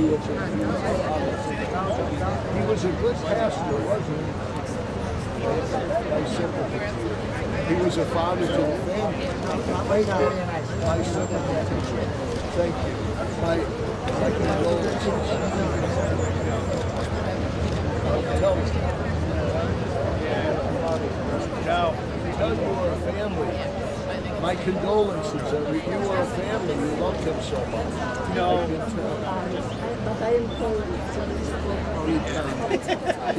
He was a, good pastor, wasn't he? He was a father to the family. My sympathy. Thank you. My, my condolences. Tell me. No. Tell you were a family. My condolences. uh, You were a family. You loved him so much. No. I can tell. But I am told it's a